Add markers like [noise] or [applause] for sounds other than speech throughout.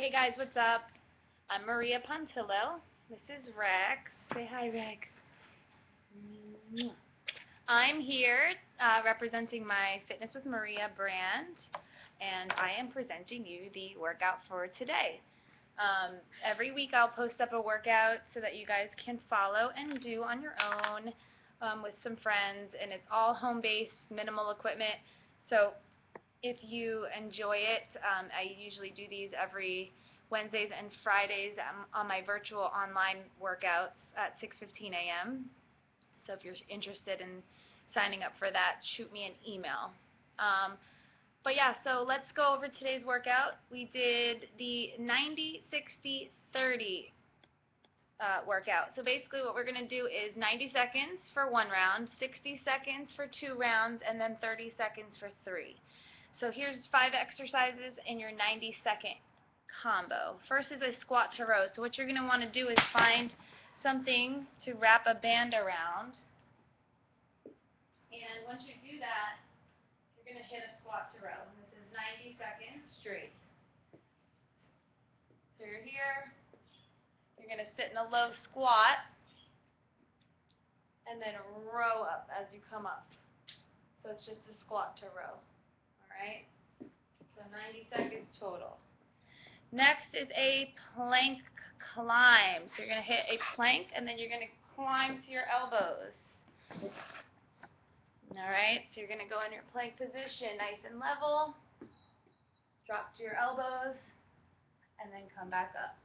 Hey guys, what's up? I'm Maria Pontillo. This is Rex. Say hi, Rex. I'm here uh, representing my Fitness with Maria brand, and I am presenting you the workout for today. Um, every week I'll post up a workout so that you guys can follow and do on your own um, with some friends, and it's all home-based, minimal equipment. So if you enjoy it, um, I usually do these every Wednesdays and Fridays um, on my virtual online workouts at 6:15 a.m. So if you're interested in signing up for that, shoot me an email. Um, but yeah, so let's go over today's workout. We did the 90, 60, 30 uh, workout. So basically what we're going to do is 90 seconds for one round, 60 seconds for two rounds, and then 30 seconds for three. So here's five exercises in your 90 second combo. First is a squat to row. So what you're going to want to do is find something to wrap a band around. And once you do that, you're going to hit a squat to row. And this is 90 seconds straight. So you're here. You're going to sit in a low squat and then row up as you come up. So it's just a squat to row. Right? So 90 seconds total. Next is a plank climb. So you're going to hit a plank and then you're going to climb to your elbows. All right, so you're going to go in your plank position, nice and level. Drop to your elbows and then come back up.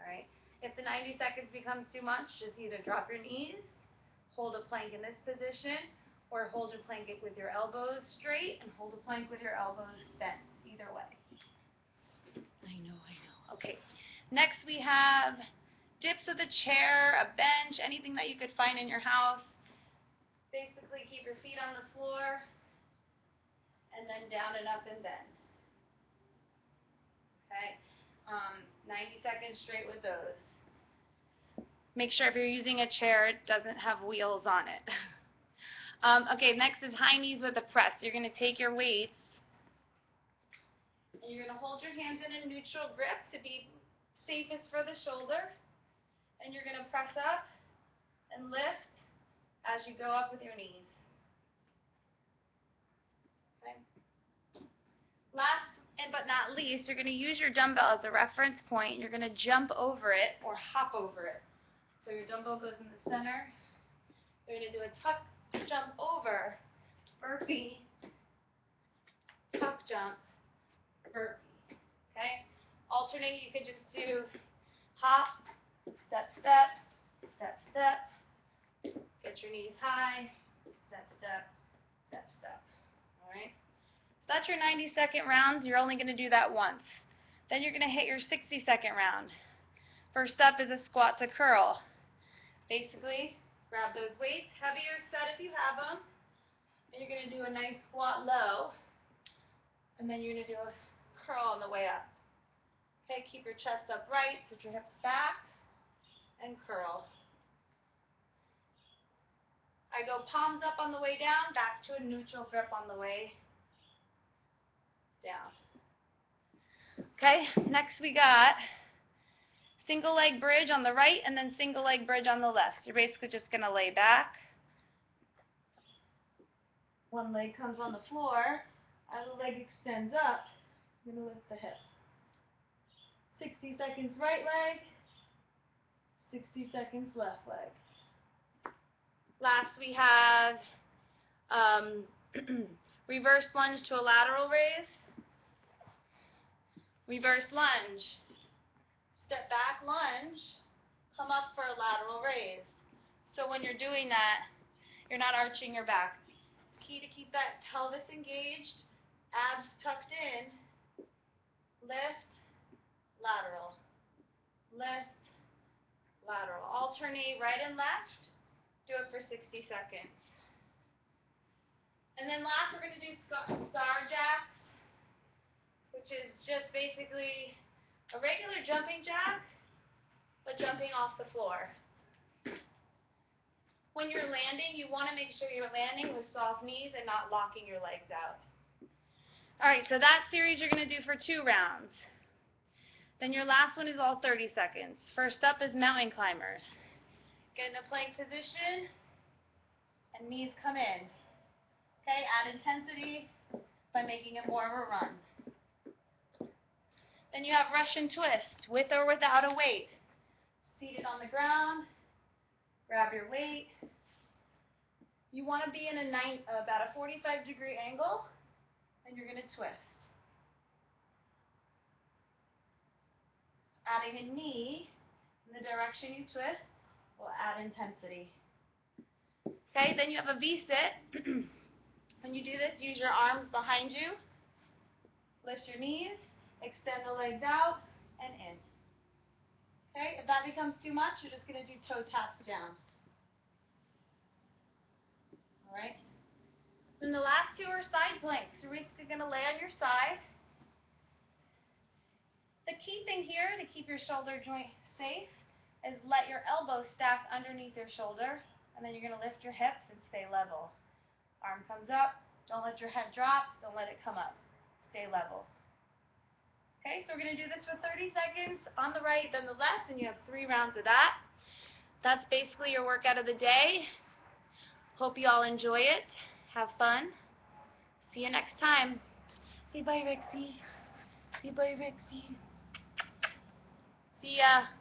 All right. If the 90 seconds becomes too much, just either drop your knees, hold a plank in this position, or hold a plank with your elbows straight and hold a plank with your elbows bent. Either way. I know, I know. Okay. Next we have dips of the chair, a bench, anything that you could find in your house. Basically keep your feet on the floor and then down and up and bend. Okay. Um, 90 seconds straight with those. Make sure if you're using a chair, it doesn't have wheels on it. [laughs] um, okay, next is high knees with a press. You're going to take your weights and you're going to hold your hands in a neutral grip to be safest for the shoulder. And you're going to press up and lift as you go up with your knees. Okay. Last and but not least, you're going to use your dumbbell as a reference point. You're going to jump over it or hop over it. So your dumbbell goes in the center. You're going to do a tuck jump over, burpee, tuck jump, burpee. Okay? Alternate, you could just do hop, step, step, step, step. Get your knees high, step, step, step, step. All right? So that's your 90 second round. You're only going to do that once. Then you're going to hit your 60 second round. First up is a squat to curl. Basically, grab those weights, heavier set if you have them, and you're going to do a nice squat low, and then you're going to do a curl on the way up. Okay, keep your chest upright, sit your hips back, and curl. I go palms up on the way down, back to a neutral grip on the way down. Okay, next we got single leg bridge on the right and then single leg bridge on the left. You're basically just going to lay back. One leg comes on the floor, other leg extends up. I'm going to lift the hip. 60 seconds right leg, 60 seconds left leg. Last we have um, [clears throat] reverse lunge to a lateral raise. Reverse lunge. Step back lunge. Come up for a lateral raise. So when you're doing that, you're not arching your back. Key to keep that pelvis engaged, abs tucked in, lift, lateral, lift, lateral. Alternate right and left. Do it for 60 seconds. And then last, we're going to do star jacks, which is just basically a regular jumping jack, but jumping off the floor. When you're landing, you want to make sure you're landing with soft knees and not locking your legs out. All right, so that series you're going to do for two rounds. Then your last one is all 30 seconds. First up is mountain climbers. Get in a plank position and knees come in. Okay, add intensity by making it more of a run. Then you have Russian twist, with or without a weight. Seated on the ground, grab your weight. You want to be in a nine, about a 45 degree angle, and you're going to twist. Adding a knee in the direction you twist will add intensity. Okay, then you have a V-sit. [clears throat] when you do this, use your arms behind you. Lift your knees, extend legs out, and in. Okay, if that becomes too much, you're just going to do toe taps down. All right. Then the last two are side planks. You're basically going to lay on your side. The key thing here to keep your shoulder joint safe is let your elbow stack underneath your shoulder, and then you're going to lift your hips and stay level. Arm comes up. Don't let your head drop. Don't let it come up. Stay level. Okay, so we're going to do this for 30 seconds on the right, then the left, and you have three rounds of that. That's basically your workout of the day. Hope you all enjoy it. Have fun. See you next time. Say bye, Rexy. Say bye, Rexy. See ya.